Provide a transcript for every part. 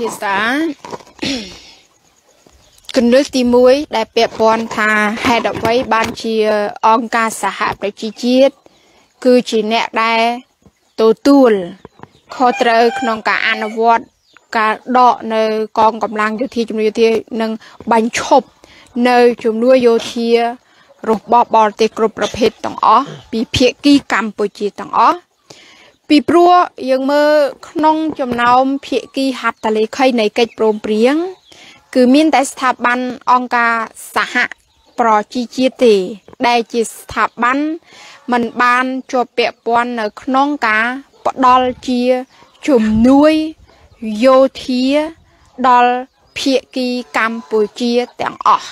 ភាសាគន្លឹះទី1ដែលពាក់ព័ន្ធថាហេតុអ្វីបានជាអង្គការសហប្រជាជាតិគឺជាអ្នកដែលទទួលខុសត្រូវក្នុងការអនុវត្តការដកនៅកងកម្លាំងយោធាជំនួយយោធានិងបញ្ឈប់នៅជំនួយយោធារបស់បរទេសគ្រប់ប្រភេទទាំងអស់ពីភាគីកម្ពុជាទាំងអស់ ពីព្រោះយើងមើលក្នុងចំណោមភាគីហត្ថលេខីនៃកិច្ចព្រមព្រៀងគឺមានតែស្ថាប័នអង្គការសហប្រជាជាតិទេ ដែលជាស្ថាប័នมันបានជាប់ពាក់ព័ន្ធនៅក្នុងការផ្ដល់ជាជំនួយយោធាដល់ភាគីកម្ពុជាទាំងអស់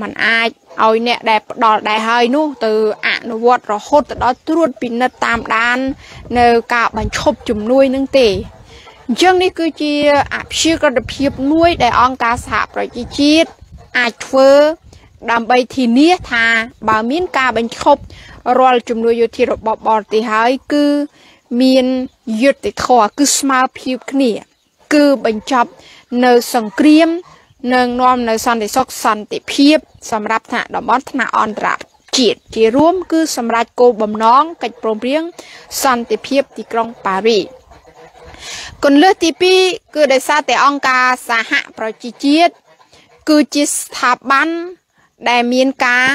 มันអាចឲ្យអ្នកដែលផ្ដល់ដែរហើយនោះទៅអនុវត្តរហូតទៅដល់ត្រួតពិនិត្យតាមដាន នៅការបញ្ឈប់ជំនួយនឹងទេអញ្ចឹងនេះគឺជាអភិជាក្រិតភាពមួយដែលអង្គការសហប្រជាជាតិអាចធ្វើដើម្បីធានាថាបើមានការបញ្ឈប់រាល់ជំនួយយោធារបស់បរទេសហើយគឺមានយុត្តិធម៌គឺស្មើភាពគ្នា គឺបញ្ចប់នៅសង្គ្រាម និងនាំនៅសន្តិសុខសន្តិភាពសម្រាប់ថ្នាក់តំបន់ថ្នាក់អន្តរជាតិជារួមគឺសម្រាប់គោលបំណងកិច្ចព្រមព្រៀងសន្តិភាពទីក្រុងប៉ារីសគន្លឹះទី2គឺដោយសារតែអង្គការសហប្រជាជាតិគឺជាស្ថាប័នដែលមានការ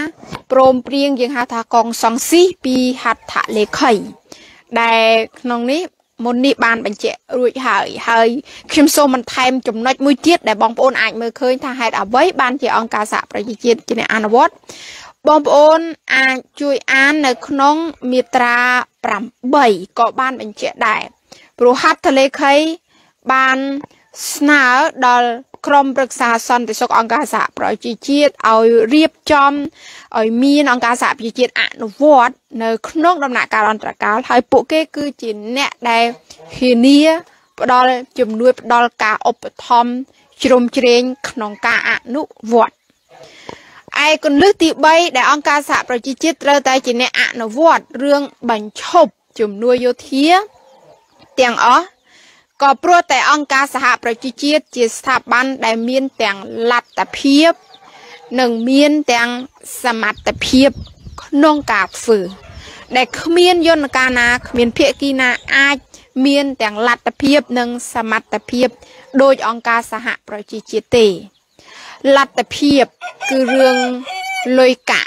ព្រមព្រៀងយើងហៅថាកងសង្ស៊ីពីហត្ថលេខីដែលក្នុងនេះ មុននេះបានបញ្ជាក់រួចហើយហើយខ្ញុំសូមបន្ថែមចំណុចមួយទៀតដែលបងប្អូនអាចមើលឃើញថាហេតុអ្វីបានជាអង្គការសហប្រជាជាតិជាអ្នកអនុវត្តបងប្អូនអាចជួយអាននៅក្នុងមាត្រា8ក៏បានបញ្ជាក់ដែរព្រោះហត្ថលេខីបានស្នើដល់ ក្រុមប្រឹក្សាសន្តិសុខអង្គការសហប្រជាជាតិឲ្យរៀបចំឲ្យមានអង្គការសហប្រជាជាតិអនុវត្តនៅក្នុងដំណាក់កាលអន្តរកាលហើយពួកគេគឺជាអ្នកដែលធានាផ្ដល់ជំនួយផ្ដល់ការឧបត្ថម្ភជ្រោមជ្រែងក្នុងការអនុវត្តឯកលឹះទី3ដែលអង្គការសហប្រជាជាតិត្រូវតែជាអ្នកអនុវត្តរឿងបញ្ឈប់ជំនួយយោធាទាំងអស់ ក៏ព្រោះតែអង្គការសហប្រជាជាតិជាស្ថាប័នដែលមានទាំងលទ្ធភាព និងមានទាំងសមត្ថភាពក្នុងការធ្វើដែលគ្មានយន្តការណាគ្មានភាគីណាអាចមានទាំងលទ្ធភាពនិងសមត្ថភាពដោយអង្គការសហប្រជាជាតិទេលទ្ធភាពគឺរឿងលុយកាក់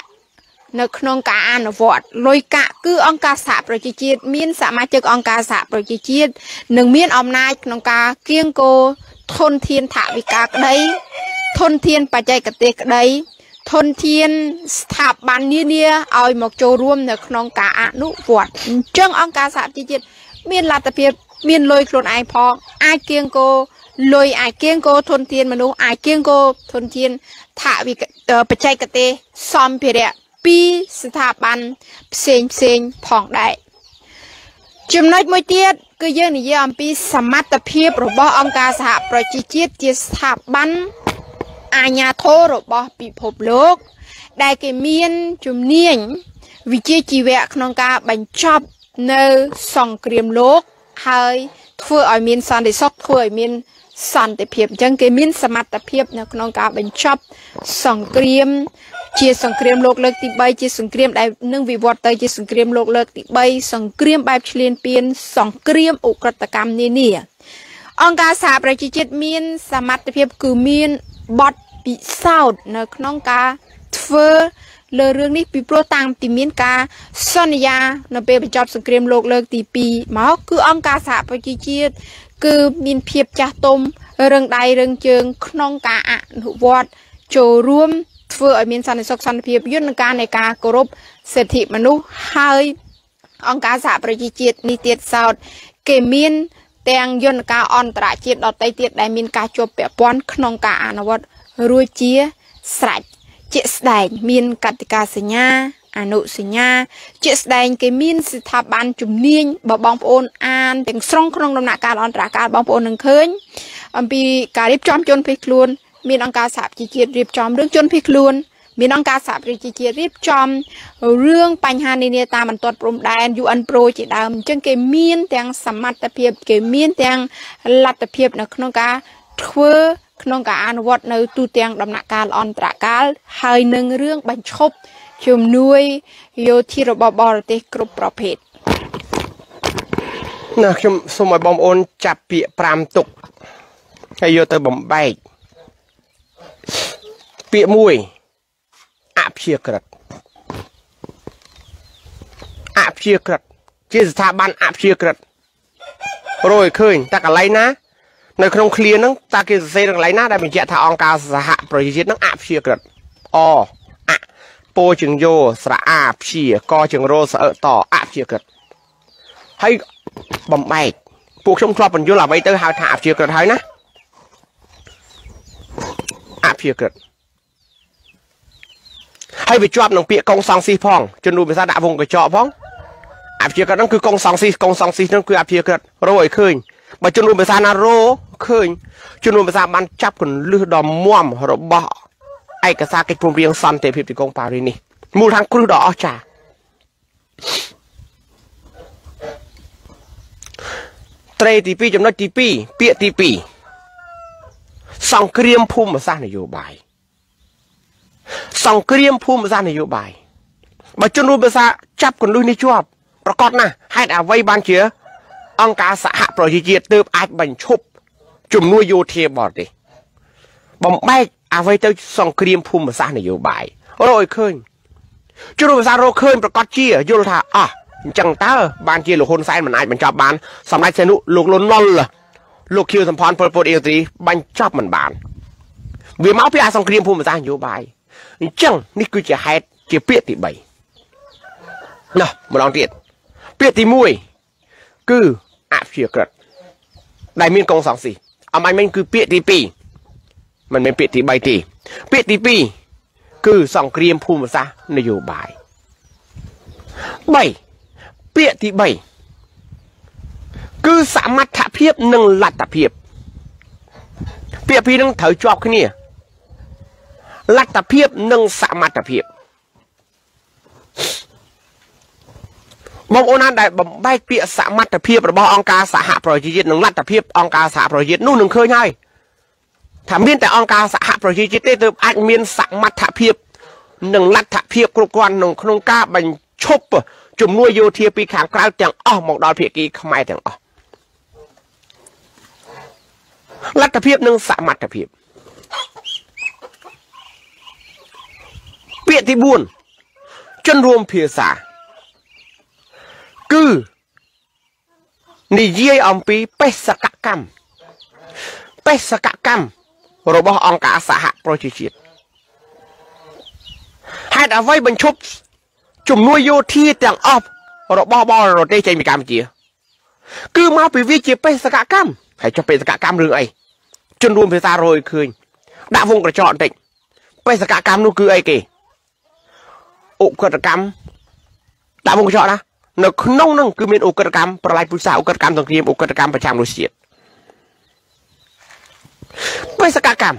នៅក្នុងការអនុវត្តលុយកាក់គឺអង្គការសហប្រជាជាតិមានសមាជិកអង្គការសហប្រជាជាតិនិងមានអំណាចក្នុងការគៀងគោធនធានថវិកាក្តីធនធានបច្ចេកទេសក្តីធនធានស្ថាប័ននានាឲ្យមកចូលរួមនៅក្នុងការអនុវត្តអញ្ចឹងអង្គការសហជីវជាតិមានលទ្ធភាពមានលុយខ្លួនឯងផងអាចគៀងគោលុយអាចគៀងគោធនធានមនុស្សអាចគៀងគោធនធានថវិកាបច្ចេកទេសសម្ភារៈ ពីស្ថាប័នផ្សេងផ្សេងផងដែរចំណុចមួយទៀតគឺយើងនិយាយអំពីសមត្ថភាពរបស់អង្គការសហប្រជាជាតិជាស្ថាប័នអាជ្ញាធររបស់ពិភពលោក ដែលគេមានជំនាញវិជ្ជាជីវៈក្នុងការបញ្ចប់នៅសង្គ្រាមលោក ហើយធ្វើឲ្យមានសន្តិសុខធ្វើឲ្យមាន សន្តិភាពអញ្ចឹងគេមានសមត្ថភាពនៅក្នុងការបញ្ចប់សង្គ្រាម ជាសង្គ្រាមលោកលើកទី3ជាសង្គ្រាមដែលនឹងវិវត្តទៅជាសង្គ្រាមលោកលើកទី3សង្គ្រាមបែបឈ្លានពានសង្គ្រាមអ ுக ្រិតកម្មនានាអង្គការសហប្រជាជាតិមាន សមត្ថភាពគឺមានបទពិសោធន៍នៅក្នុងការធ្វើលើរឿងនេះពីព្រោះតាំងពីមានការសន្យា នៅពេលបញ្ចប់សង្គ្រាមលោកលើកទី2មកគឺអង្គការសហប្រជាជាតិ គឺមានភាពចាស់ទុំរឹងដៃរឹងជើង ក្នុងការអនុវត្តចូលរួមធ្វើឲ្យមានសន្តិសុខសន្តិភាពយន្តការនៃការគោរពសិទ្ធិមនុស្សហើយអង្គការសហប្រជាជាតិនេះទៀតសោតគេមានទាំងយន្តការអន្តរជាតិដទៃទៀតដែលមានការជាប់ពាក់ព័ន្ធក្នុងការអនុវត្តរួចជាស្រេចជាក់ស្ដែងមានកតិកាសញ្ញា អនុសញ្ញា ជាក់ស្ដែងគេមានស្ថាប័នជំនាញបើបងប្អូនអានទាំងស្រុងក្នុងដំណាក់កាលអន្តរកាលបងប្អូននឹងឃើញអំពីការរៀបចំជនភៀសខ្លួន មានអង្គការសហប្រជាជាតិរៀបចំរឿងជនភៀសខ្លួនមានអង្គការសហប្រជាជាតិរៀបចំរឿងបញ្ហានានាតាមបន្ទាត់ព្រំដែន UN Pro ជាដើមអញ្ចឹងគេមានទាំងសមត្ថភាព គេមានទាំងលទ្ធភាពនៅក្នុងការធ្វើក្នុងការអនុវត្តនៅទូទាំងដំណាក់កាលអន្តរកាលហើយនឹងរឿងបញ្ឈប់ ជំនួយយោធារបស់បរទេសគ្រប់ប្រភេទណាខ្ញុំសូមឲ្យបងប្អូនចាប់ពាក្យ5ទុកហើយយកទៅបំបែកពាក្យមួយអព្យាក្រឹតអព្យាក្រឹតជាស្ថាប័នអព្យាក្រឹតរយឃើញតែកន្លែងណានៅក្នុងឃ្លាហ្នឹងតើគេសរសេរកន្លែងណាដែលបញ្ជាក់ថាអង្គការសហប្រជាជាតិហ្នឹងអព្យាក្រឹតអអ ពោជើងយោស្រៈអាព្យាកជើងរោសអតអព្យាក្រឹតហើយបំបែកពួកខ្ញុំធ្លាប់បញ្យល់អ្វីទៅហៅថាអព្យាក្រឹតហើយណាអព្យាក្រឹតហើយវាជាប់នឹងពាក្យកងសង្ស៊ីផងជនរួមភាសាដាក់វងកញ្ចក់ផងអព្យាក្រឹតហ្នឹងគឺកងសង្ស៊ីកងសង្ស៊ីហ្នឹងគឺអព្យាក្រឹតរោឲ្យឃើញបើជនរួមភាសាណារោឃើញជនរួមភាសាបានចាប់កលឹះដ៏មមរបស់ ឯកសារកិច្ចព្រមព្រៀងសន្តិភាពទីក្រុងប៉ារីសនេះមូលដ្ឋានគ្រឹះដ៏អស្ចារ្យត្រេទី2ចំណុចទី2ពាក្យទី2សង្គ្រាមភូមិសាស្ត្រនយោបាយសង្គ្រាមភូមិសាស្ត្រនយោបាយបើជនរួមភាសាចាប់កលឹះនេះជាប់ប្រកាសណាស់ហេតុអ្វីបានជា អង្គការសហប្រជាជាតិទើបអាចបញ្ឈប់ជំនួយយោធាបរទេសបំបែក អ្វីទៅសង្គ្រាមភូមិសាស្ត្រនយោបាយរកឲ្យឃើញជនរួមភាសារកឃើញប្រកាសជាយល់ថាអោះអញ្ចឹងតើបានជាលោកហ៊ុនសែនមិនអាចបញ្ចប់បានសម្ដេចសែនុលោកលន់ណុលលោកខៀវសំផនពលពតអ៊ីត្រីបញ្ចប់មិនបានវាមកពីអាសង្គ្រាមភូមិសាស្ត្រនយោបាយអញ្ចឹងនេះគឺជាហេតុជាពាក្យទី3ណោះម្ដងទៀតពាក្យទី1គឺអព្យាក្រឹតដែលមានកងសង្ស៊ីអមាញ់មិញគឺពាក្យទី2 មិនមែនពាក្យទី3ទេពាក្យទី2គឺសង្គ្រាមភូមិសាស្ត្រនយោបាយ3ពាក្យទី3គឺសមត្ថភាពនិងលទ្ធភាពពាក្យពីរនឹងត្រូវជាប់គ្នាលទ្ធភាពនិងសមត្ថភាពបងប្អូនណាដែលបំបែកពាក្យសមត្ថភាពរបស់អង្គការសហប្រជាជាតិនិងលទ្ធភាពអង្គការសហប្រជាជាតិនោះនឹងឃើញហើយ ថាមានតែអង្គការសហប្រជាជាតិទេទើបអាចមានសមត្ថភាពនិងលទ្ធភាពគ្រប់គ្រាន់ក្នុងក្នុងការបញ្ឈប់ជំនួយយោធាពីខាងក្រៅទាំងអស់មកដល់ភាគីខ្មែរទាំងអស់លទ្ធភាពនិងសមត្ថភាពពាក្យទី4ជនរួមភាសាគឺនិយាយអំពីបេសកកម្មបេសកកម្ម របស់អង្គការសហប្រជាជាតិហេតុអ្វីបញ្ឈប់ជំនួយយោធាទាំងអស់របស់បរទេសចេញពីកម្ពុជា គឺមកពីវាជាបេសកកម្មហើយចុះបេសកកម្មរឿងអីជនរួមភាសារយឃើញដាក់វងក្រចកបន្តិចបេសកកម្មនោះគឺអីគេអុកតកម្មដាក់វងក្រចកណានៅក្នុងនោះគឺមានអុកតកម្មប្រឡាយពុសាអុកតកម្មសង្គ្រាមអុកតកម្មប្រចាំរុស្ស៊ីជាតិ បេសកកម្ម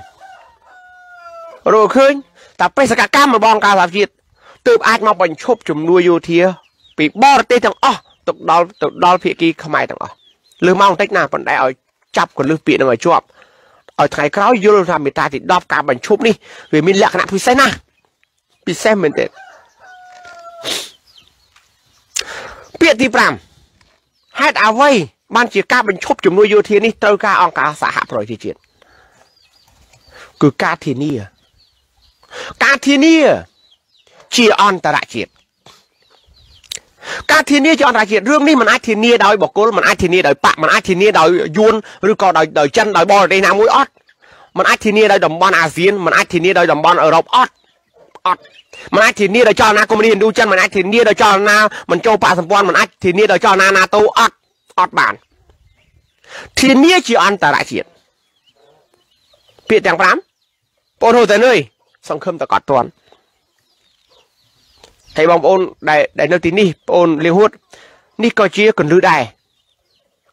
រកឃើញតែបេសកកម្មរបស់អង្គការសហជាតិទើបអាចមកបញ្ឈប់ជំនួយយោធាពីបរទេសទាំងអស់ទៅដល់ទៅដល់ភាគីខ្មែរទាំងអស់លើមកបន្តិចណាប៉ុន្តែឲ្យចាប់កលឹះពាក្យនឹងឲ្យជាប់ឲ្យថ្ងៃក្រោយយល់ថាមេតាទី10ការបញ្ឈប់នេះវាមានលក្ខណៈពិសេសណាស់ពិសេសមែនទេពាក្យទី5ហេតុអ្វីបានជាការបញ្ឈប់ជំនួយយោធានេះត្រូវការអង្គការសហប្រជាជាតិ គឺការធានាការធានាជាអន្តរជាតិការធានាជាអន្តរជាតិរឿងនេះมันអាចធានាដោយបកគលมันអាចធានាដោយបកมันអាចធានាដោយយួនឬក៏ដោយដោយចិនដោយបរទេសណាមួយអត់มันអាចធានាដោយតំបន់អាស៊ានมันអាចធានាដោយតំបន់អឺរ៉ុបអត់អត់มันអាចធានាដោយចលនាកុម្មុយនីសឥណ្ឌូចិនมันអាចធានាដោយចលនាមិនចូលបកសម្ព័ន្ធมันអាចធានាដោយចលនា NATO អត់អត់បានធានាជាអន្តរជាតិពាក្យទាំង5 បងប្អូនតែនឿយសង្ឃឹមតែកត់តាន់ហើយបងប្អូនដែលដែលនៅទីនេះបងប្អូនលៀងហួតនេះក៏ជាកន្លឹះដែរ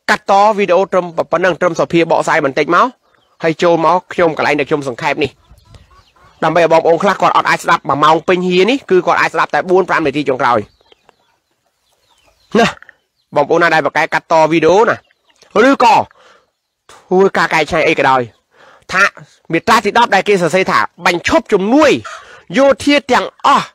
កាត់តវីដេអូត្រឹមប៉ុណ្ណឹងត្រឹមសភាបកស្រាយបន្តិចមកហើយចូលមកខ្ញុំកន្លែងដែលខ្ញុំសង្ខេបនេះដើម្បីឲ្យបងប្អូនខ្លះគាត់អត់អាចស្ដាប់មួយម៉ោងពេញហៀនេះគឺគាត់អាចស្ដាប់តែ4 5នាទីចុងក្រោយណាបងប្អូនណាដែលបកកែកាត់តវីដេអូណាឬក៏ធ្វើការកែច្នៃអីក៏ដោយ ថាមេត្រាទី10ដែលគេសរសេរថាបញ្ឈប់ជំនួយយោធាទាំងអស់